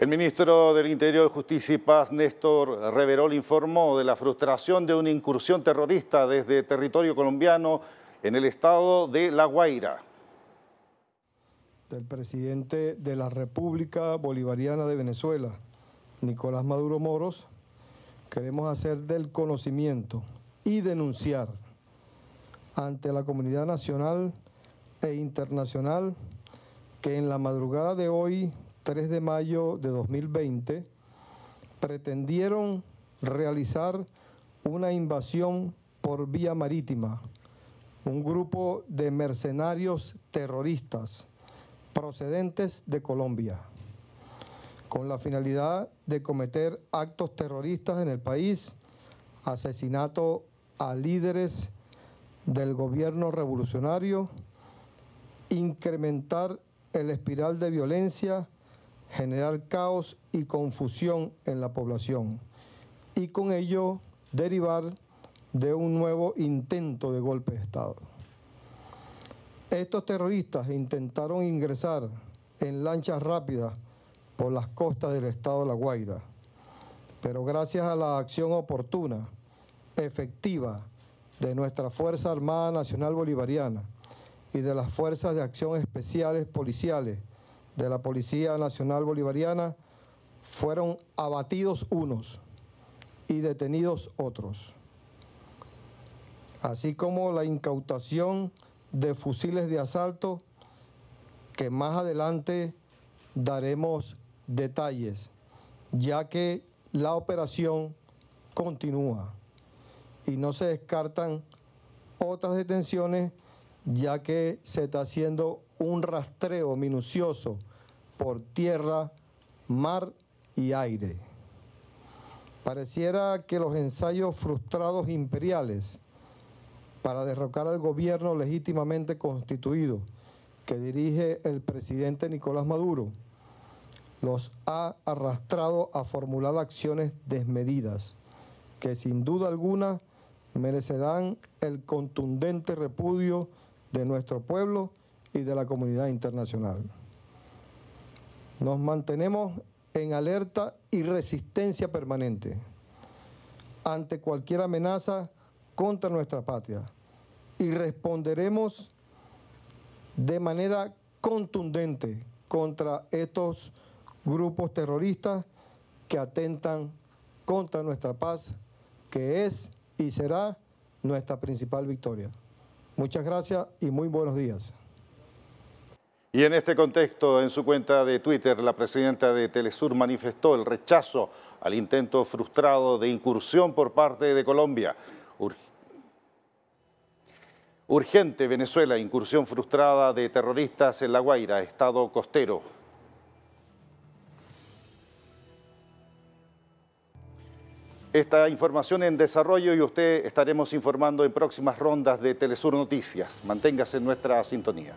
El ministro del Interior, Justicia y Paz, Néstor Reverol, informó de la frustración de una incursión terrorista desde territorio colombiano en el estado de La Guaira. Del presidente de la República Bolivariana de Venezuela, Nicolás Maduro Moros, queremos hacer del conocimiento y denunciar ante la comunidad nacional e internacional que en la madrugada de hoy 3 de mayo de 2020 pretendieron realizar una invasión por vía marítima, un grupo de mercenarios terroristas procedentes de Colombia, con la finalidad de cometer actos terroristas en el país, asesinato a líderes del gobierno revolucionario, incrementar el espiral de violencia generar caos y confusión en la población y con ello derivar de un nuevo intento de golpe de Estado. Estos terroristas intentaron ingresar en lanchas rápidas por las costas del estado de La Guaira, pero gracias a la acción oportuna, efectiva, de nuestra Fuerza Armada Nacional Bolivariana y de las Fuerzas de Acción Especiales Policiales de la Policía Nacional Bolivariana fueron abatidos unos y detenidos otros, así como la incautación de fusiles de asalto que más adelante daremos detalles, ya que la operación continúa y no se descartan otras detenciones ya que se está haciendo un rastreo minucioso por tierra, mar y aire. Pareciera que los ensayos frustrados imperiales para derrocar al gobierno legítimamente constituido que dirige el presidente Nicolás Maduro los ha arrastrado a formular acciones desmedidas que sin duda alguna merecerán el contundente repudio de nuestro pueblo y de la comunidad internacional. Nos mantenemos en alerta y resistencia permanente ante cualquier amenaza contra nuestra patria y responderemos de manera contundente contra estos grupos terroristas que atentan contra nuestra paz, que es y será nuestra principal victoria. Muchas gracias y muy buenos días. Y en este contexto, en su cuenta de Twitter, la presidenta de Telesur manifestó el rechazo al intento frustrado de incursión por parte de Colombia. Urgente Venezuela, incursión frustrada de terroristas en La Guaira, estado costero. Esta información en desarrollo y usted estaremos informando en próximas rondas de Telesur Noticias. Manténgase en nuestra sintonía.